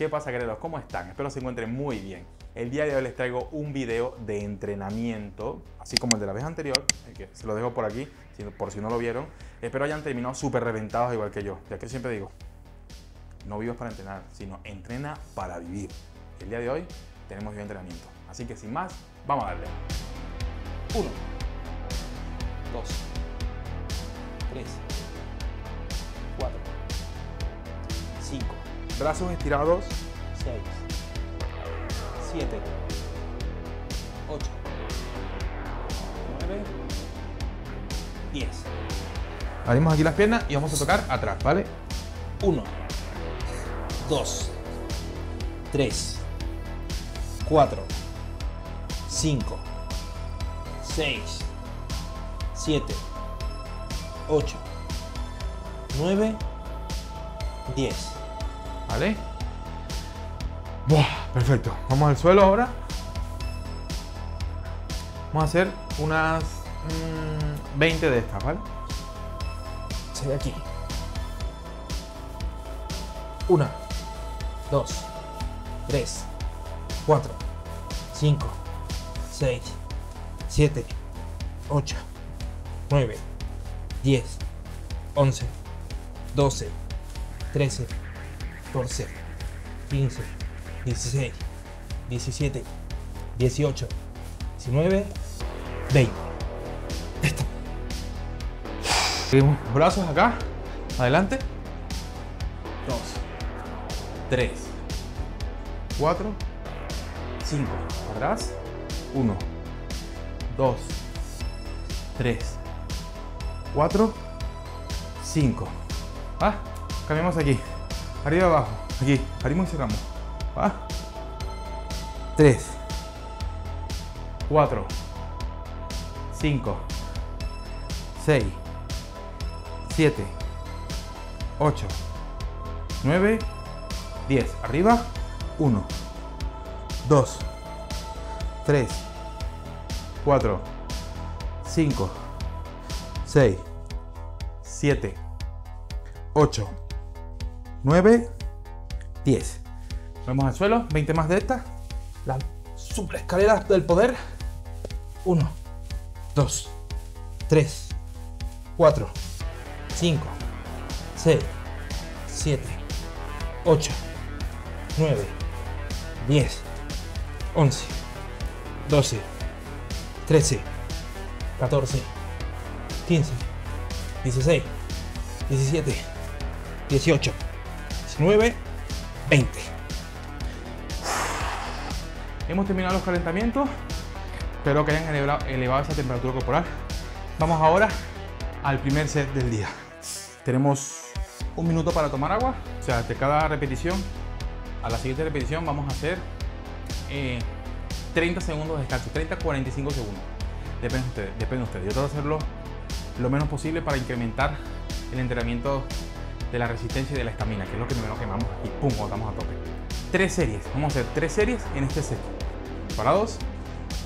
¿Qué pasa, queridos? ¿Cómo están? Espero se encuentren muy bien. El día de hoy les traigo un video de entrenamiento, así como el de la vez anterior, que se lo dejo por aquí, por si no lo vieron. Espero hayan terminado súper reventados igual que yo. Ya que siempre digo, no vivas para entrenar, sino entrena para vivir. El día de hoy tenemos video de entrenamiento. Así que sin más, vamos a darle. Uno, dos, tres, cuatro, cinco. Brazos estirados. Seis, siete, ocho, nueve, diez. Abrimos aquí las piernas y vamos a tocar atrás, ¿vale? Uno, dos, tres, cuatro, cinco. 6, 7, 8, 9, 10. ¿Vale? Buah, perfecto. Vamos al suelo ahora. Vamos a hacer unas 20 mm, de estas, ¿vale? Se ve aquí. 1, 2, 3, 4, 5, 6, 7, 8, 9, 10, 11, 12, 13, 14, 15, 16, 17, 18, 19, 20. Esto. Seguimos brazos acá. Adelante. 2, 3, 4, 5. Atrás. 1. 2, 3, 4, 5. ¿Va? Cambiamos aquí. Arriba, abajo. Aquí. Abrimos y cerramos. ¿Va? 3, 4, 5, 6, 7, 8, 9, 10. Arriba. 1, 2, 3, 4, 5, 6, 7, 8, 9, 10. Vamos al suelo, 20 más de estas. La super escalera del poder. 1, 2, 3, 4, 5, 6, 7, 8, 9, 10, 11, 12, 13, 14, 15, 16, 17, 18, 19, 20. Hemos terminado los calentamientos. Espero que hayan elevado, esa temperatura corporal. Vamos ahora al primer set del día. Tenemos un minuto para tomar agua. O sea, de cada repetición, a la siguiente repetición vamos a hacer eh, 30 segundos de descanso, 30 45 segundos. Depende de ustedes, depende de ustedes. Yo trato de hacerlo lo menos posible para incrementar el entrenamiento de la resistencia y de la estamina, que es lo que primero quemamos y pum, vamos a tope. Tres series, vamos a hacer tres series en este set. ¿Preparados?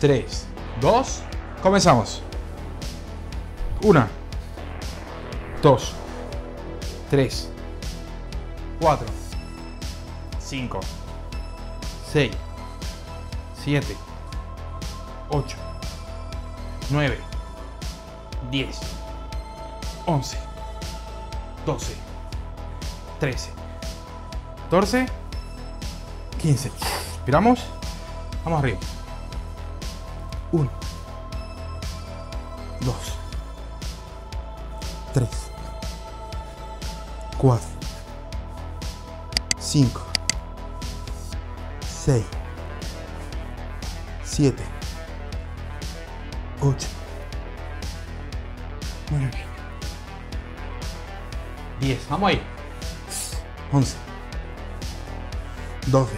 3, 2, comenzamos. 1, 2, 3, 4, 5, 6, 7, 8, 9, 10, 11, 12, 13, 14, 15. Respiramos. Vamos arriba. 1, 2, 3, 4, 5, 6, 7, 8, 9, 10. Vamos ahí. 11, 12,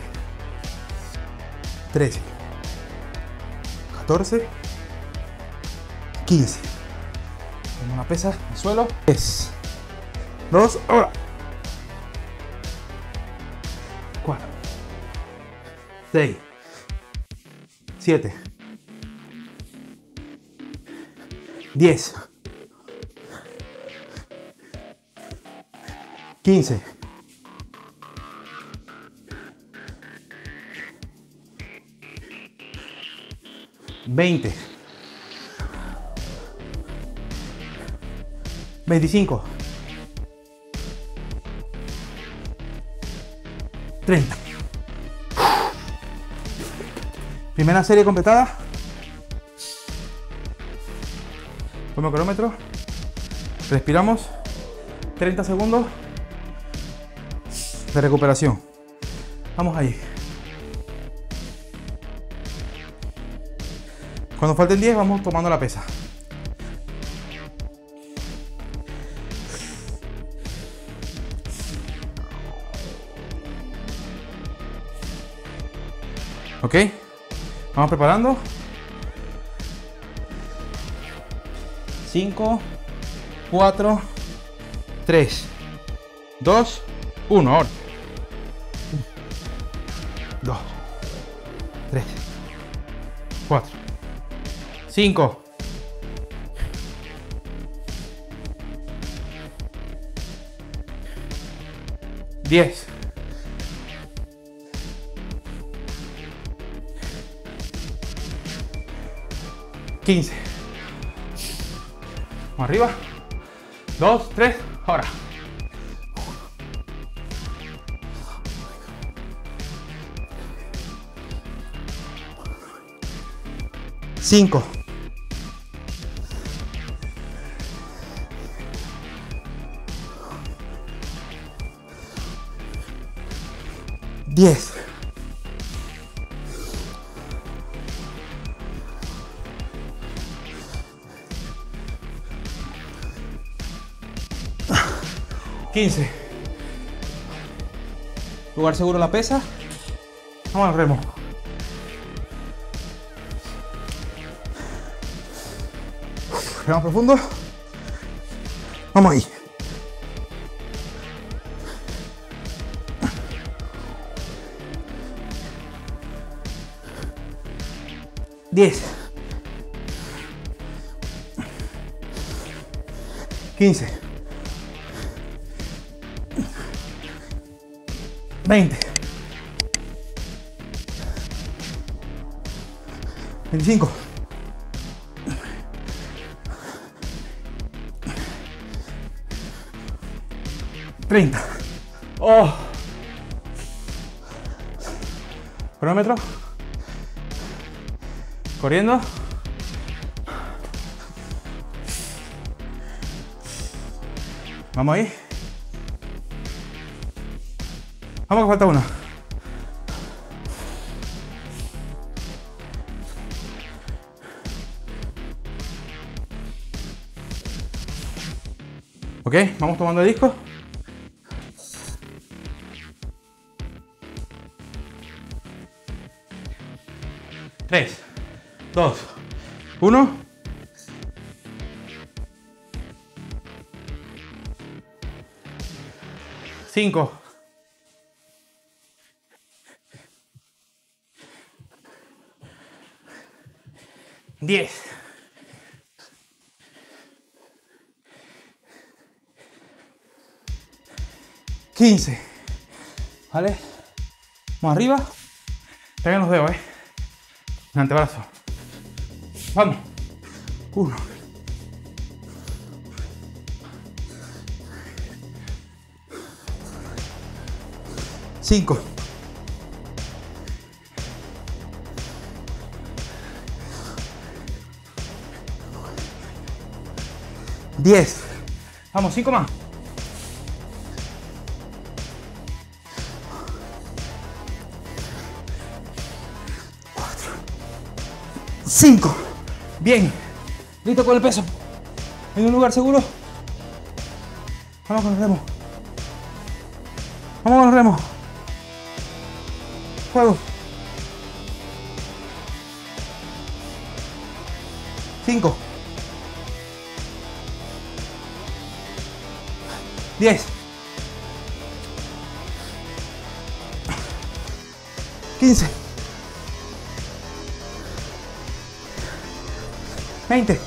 13, 14, 15. Pongo una pesa al suelo. 3, 2, ahora. 4, 6, 7, 10, 15, 20, 25, 30. Primera serie completada. Ponme cronómetro. Respiramos. 30 segundos de recuperación. Vamos ahí. Cuando falten 10 vamos tomando la pesa. ¿Ok? Vamos preparando. 5, 4, 3, 2, 1. Ahora. 5. 10 15 Vamos arriba 2, 3, ahora Cinco. Diez. Quince. Lugar seguro la pesa. Vamos al remo. Profundo. Vamos ahí. Diez. Quince. Veinte. Veinticinco. 30. Oh. Cronómetro. Corriendo. Vamos ahí. Vamos que falta una. Ok, vamos tomando el disco. 3, 2, 1. Cinco. Diez. Quince. ¿Vale? Vamos arriba. Peguen los dedos, ¿eh? antebrazo. Vamos. Uno. Cinco. Diez. Vamos, cinco más. 5. Bien. Listo con el peso. En un lugar seguro. Vamos con el remo. Vamos con el remo. Fuego. 5. 10. 15. 20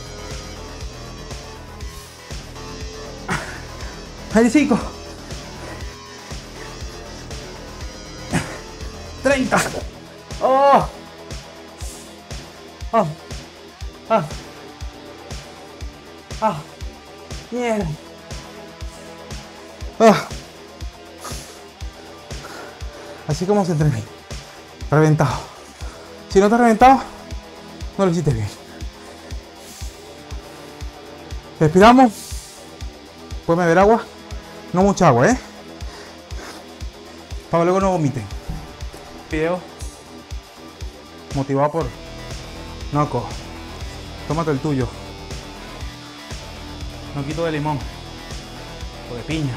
25 30 oh. oh. Ah. Ah. Mierda. Ah. Así como se entrena. Reventado. Si no te has reventado, no lo hiciste bien. Respiramos. Puedes beber agua. No mucha agua, ¿eh? Para luego no vomiten. Video motivado por Noco. Tómate el tuyo. No quito de limón o de piña.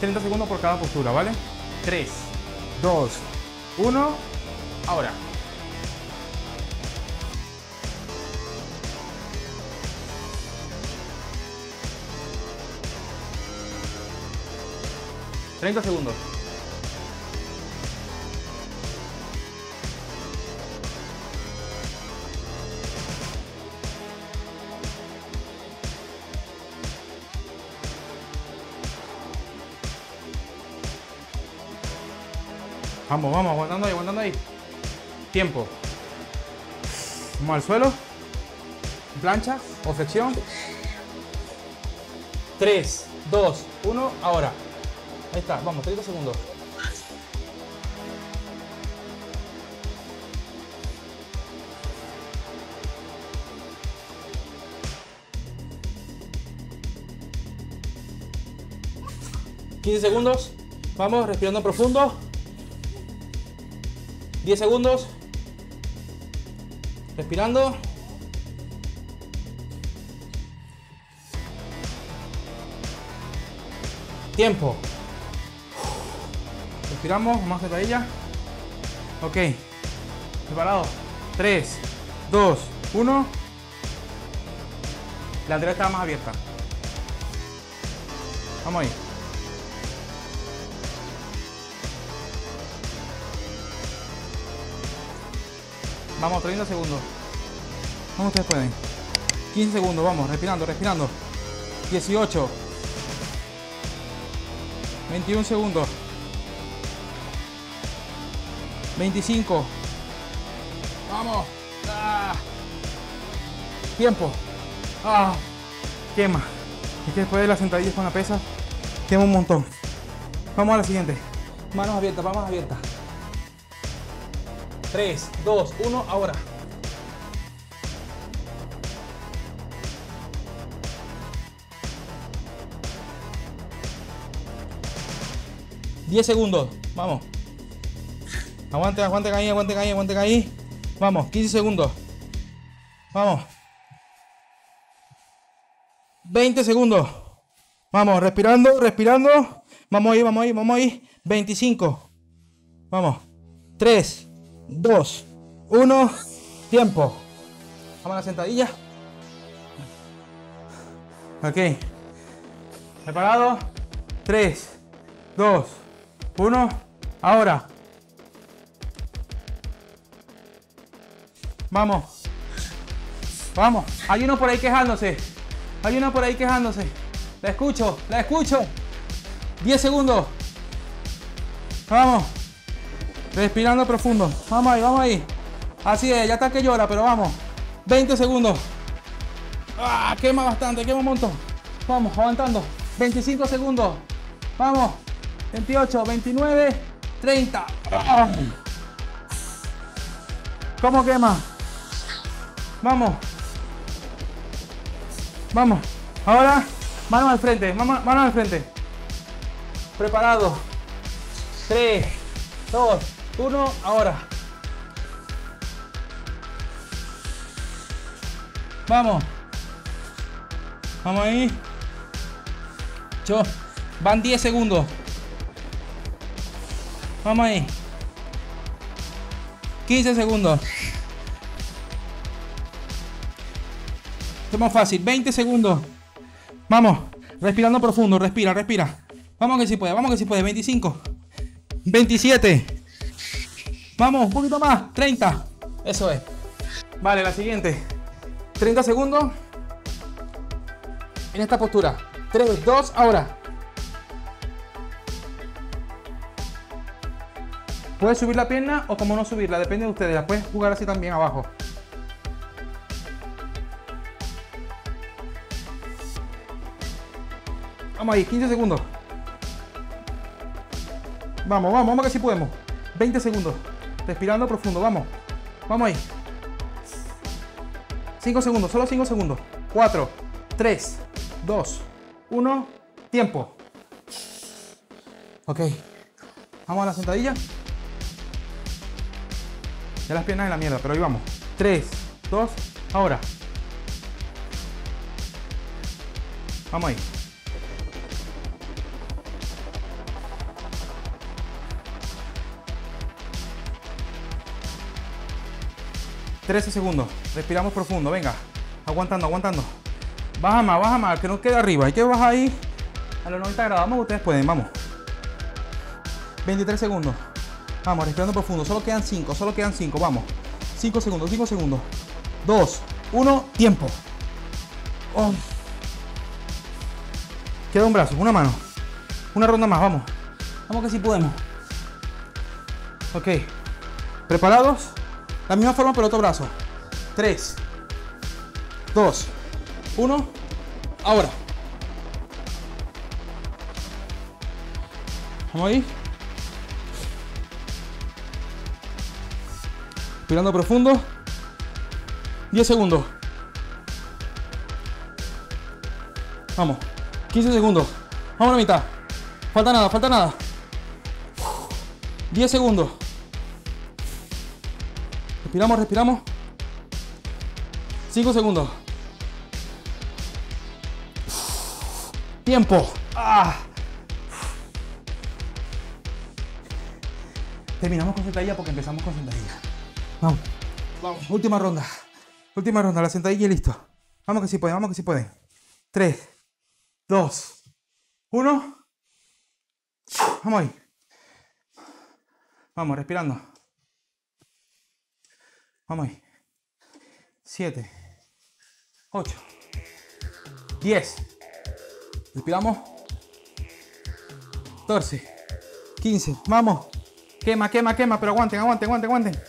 30 segundos por cada postura, ¿vale? 3, 2, 1, ahora. ¿30 segundos? Vamos, vamos, aguantando ahí, aguantando ahí. Tiempo. Vamos al suelo. Plancha o flexión. 3, 2, 1, ahora. Ahí está, vamos, 30 segundos. ¿15 segundos? Vamos, respirando profundo. 10 segundos. Respirando. Tiempo. Respiramos, más de ella. Ok. Preparado. 3, 2, 1. La anterior estaba más abierta. Vamos ahí. Vamos, 30 segundos. ¿Cómo ustedes pueden? 15 segundos, vamos, respirando, respirando. 18. 21 segundos. 25. Vamos. Ah. Tiempo. Ah. Quema. Es que después de las sentadillas con la pesa, quema un montón. Vamos a la siguiente. Manos abiertas, manos abiertas. 3, 2, 1, ahora. Diez segundos, vamos. Aguante, aguante ahí, aguante ahí, aguante ahí. Vamos, 15 segundos. Vamos. 20 segundos. Vamos, respirando, respirando. Vamos ahí, vamos ahí, vamos ahí. 25. Vamos. 3, 2, 1, tiempo. Vamos a la sentadilla. Ok. Preparado. 3, 2, 1. Ahora. Vamos. Vamos. Hay uno por ahí quejándose. Hay uno por ahí quejándose. La escucho, la escucho. 10 segundos. Vamos. Respirando profundo. Vamos ahí, vamos ahí. Así es, ya está que llora, pero vamos. 20 segundos. Ah, quema bastante, quema un montón. Vamos, aguantando. 25 segundos. Vamos. 28, 29, 30. ¿Cómo quema? Vamos. Vamos. Ahora, manos al frente, manos al frente. Preparado. 3, 2, uno, ahora. Vamos. Vamos ahí. Yo. Van 10 segundos. Vamos ahí. 15 segundos. Esto es más fácil. 20 segundos. Vamos. Respirando profundo. Respira, respira. Vamos que si puede. Vamos que si puede. 25. 27. Vamos, un poquito más. 30. Eso es. Vale, la siguiente. 30 segundos. En esta postura. 3, 2, ahora. Puedes subir la pierna o como no subirla, depende de ustedes. La puedes jugar así también abajo. Vamos ahí, 15 segundos. Vamos, vamos, vamos que sí podemos. 20 segundos. Respirando profundo, vamos. Vamos ahí. 5 segundos, solo 5 segundos. 4, 3, 2, 1. Tiempo. Ok. Vamos a la sentadilla. Ya las piernas en la mierda, pero ahí vamos. 3, 2, ahora. Vamos ahí. 13 segundos. Respiramos profundo, venga. Aguantando, aguantando. Baja más, baja más, que no quede arriba. Hay que bajar ahí a los 90 grados. Vamos, ustedes pueden, vamos. 23 segundos. Vamos, respirando profundo. Solo quedan 5, solo quedan 5. Vamos. 5 segundos, 5 segundos. 2, 1, tiempo. Oh. Queda un brazo, una mano. Una ronda más, vamos. Vamos que sí podemos. Ok. ¿Preparados? La misma forma pero otro brazo. 3, 2, 1. Ahora. Vamos ahí. Respirando profundo. 10 segundos. Vamos. 15 segundos. Vamos a la mitad. Falta nada, falta nada. 10 segundos. Respiramos, respiramos. 5 segundos. Tiempo. Ah. Terminamos con sentadilla porque empezamos con sentadilla. Vamos. Vamos. Última ronda. Última ronda. La sentadilla y listo. Vamos que sí pueden, vamos que sí pueden. 3, 2, 1. Vamos ahí. Vamos, respirando. Vamos ahí. 7, 8, 10. Respiramos. 14, 15. Vamos. Quema, quema, quema. Pero aguanten, aguanten, aguanten, aguanten.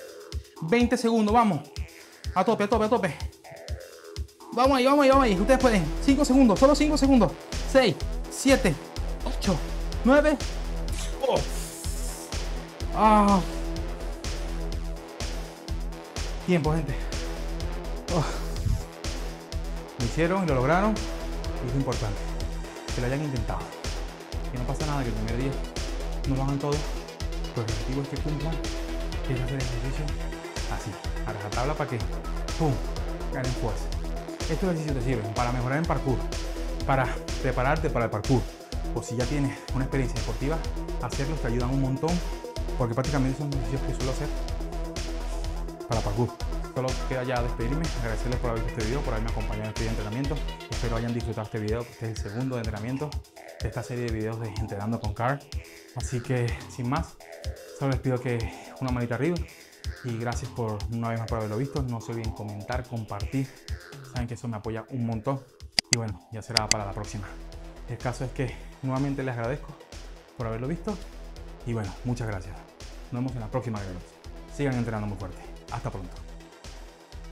20 segundos, vamos. A tope, a tope, a tope. Vamos ahí, vamos ahí, vamos ahí. Ustedes pueden. 5 segundos, solo 5 segundos. 6, 7, 8, 9. Ah. Tiempo, gente. Oh. Lo hicieron y lo lograron. Y es importante. Que lo hayan intentado. Que no pasa nada, que el primer día no bajan todos. Pero el objetivo es que cumplan. Que hacer ejercicio así. A rajatabla para que ¡pum! ganen fuerza. Estos ejercicios te sirven para mejorar en parkour. Para prepararte para el parkour. O si ya tienes una experiencia deportiva, hacerlos te ayudan un montón. Porque prácticamente son ejercicios que suelo hacer para. Solo queda ya despedirme, agradecerles por haber visto este video, por haberme acompañado en este entrenamiento. Espero hayan disfrutado este video, este es el segundo de entrenamiento de esta serie de videos de Entrenando con Car. Así que, sin más, solo les pido que una manita arriba y gracias por una vez más por haberlo visto. No se olviden comentar, compartir. Saben que eso me apoya un montón. Y bueno, ya será para la próxima. El caso es que nuevamente les agradezco por haberlo visto. Y bueno, muchas gracias. Nos vemos en la próxima. Sigan entrenando muy fuerte. Hasta pronto.